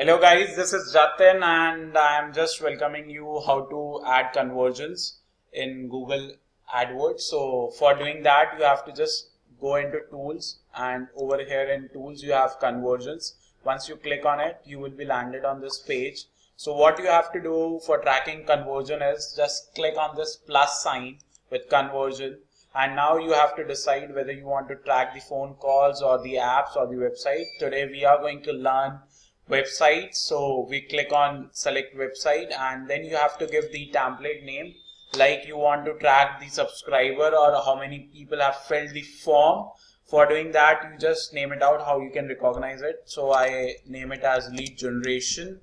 Hello guys, this is Jatin and I am just welcoming you how to add conversions in Google AdWords. So for doing that, you have to just go into tools and over here in tools, you have conversions. Once you click on it, you will be landed on this page. So what you have to do for tracking conversion is just click on this plus sign with conversion and now you have to decide whether you want to track the phone calls or the apps or the website. Today we are going to learn website. So we click on select website and then you have to give the template name. Like you want to track the subscriber or how many people have filled the form. For doing that you just name it out how you can recognize it. So I name it as lead generation.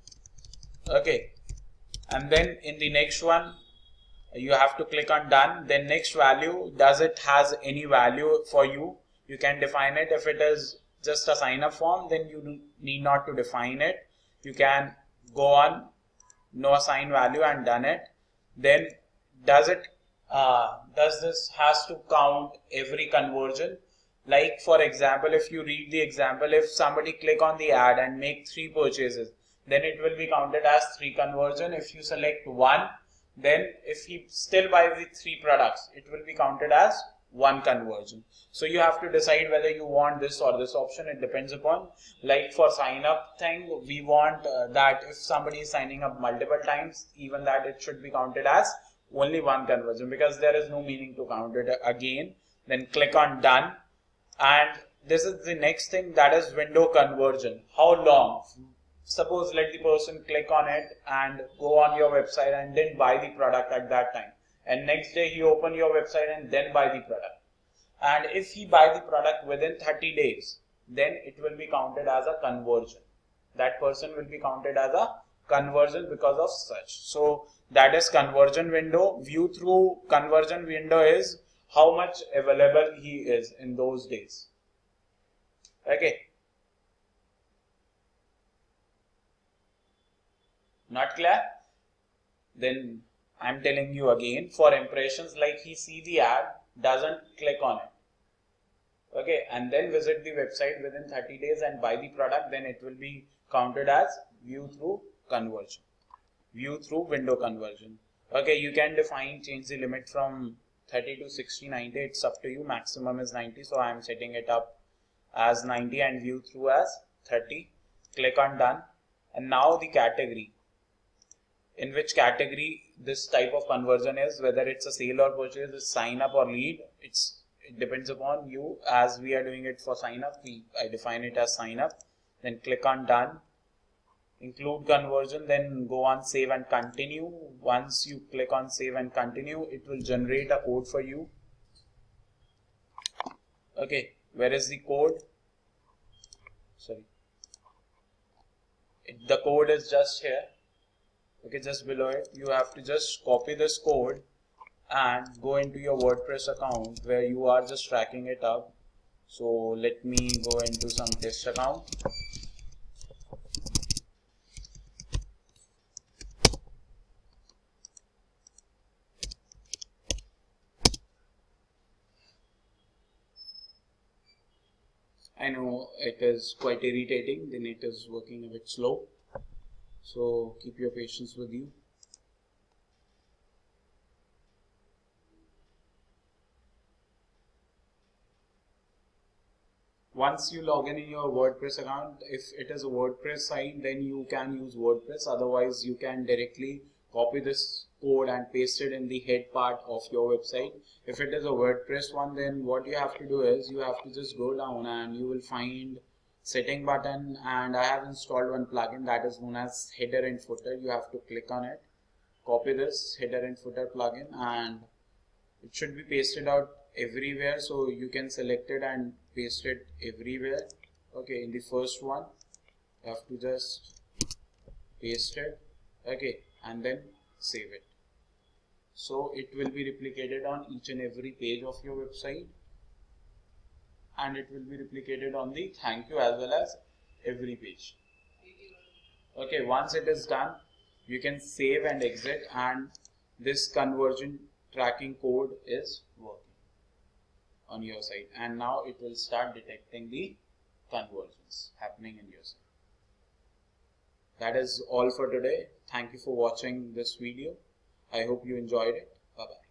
Okay. And then in the next one you have to click on done. Then next value does it has any value for you? You can define it. If it is just a sign up form then you need not to define it. You can go on no assign value and done it. Then does it uh, does this has to count every conversion? Like for example if you read the example if somebody click on the ad and make three purchases then it will be counted as three conversion. If you select one then if he still buys the three products it will be counted as one conversion. So you have to decide whether you want this or this option. It depends upon like for sign up thing we want uh, that if somebody is signing up multiple times even that it should be counted as only one conversion because there is no meaning to count it again. Then click on done. And this is the next thing that is window conversion. How long? Suppose let the person click on it and go on your website and then buy the product at that time and next day he open your website and then buy the product. And if he buy the product within 30 days then it will be counted as a conversion. That person will be counted as a conversion because of such. So that is conversion window. View through conversion window is how much available he is in those days. Okay. Not clear? Then I'm telling you again for impressions like he see the ad doesn't click on it. Okay and then visit the website within 30 days and buy the product then it will be counted as view through conversion. View through window conversion. Okay you can define change the limit from 30 to 60 90 it's up to you. Maximum is 90 so I am setting it up as 90 and view through as 30 click on done. And now the category. In which category this type of conversion is whether it's a sale or purchase is sign up or lead it's it depends upon you. As we are doing it for sign up we I define it as sign up then click on done include conversion then go on save and continue. Once you click on save and continue it will generate a code for you. Okay where is the code? Sorry. It, the code is just here okay just below it you have to just copy this code and go into your WordPress account where you are just tracking it up. So let me go into some test account. I know it is quite irritating the net is working a bit slow so keep your patience with you. Once you log in in your WordPress account, if it is a WordPress site, then you can use WordPress. Otherwise, you can directly copy this code and paste it in the head part of your website. If it is a WordPress one, then what you have to do is you have to just go down and you will find setting button and I have installed one plugin that is known as header and footer. You have to click on it. Copy this header and footer plugin and it should be pasted out everywhere. So you can select it and paste it everywhere. Okay in the first one you have to just paste it. Okay and then save it. So it will be replicated on each and every page of your website and it will be replicated on the thank you as well as every page okay once it is done you can save and exit and this conversion tracking code is working on your site and now it will start detecting the conversions happening in your site that is all for today. Thank you for watching this video. I hope you enjoyed it. Bye bye.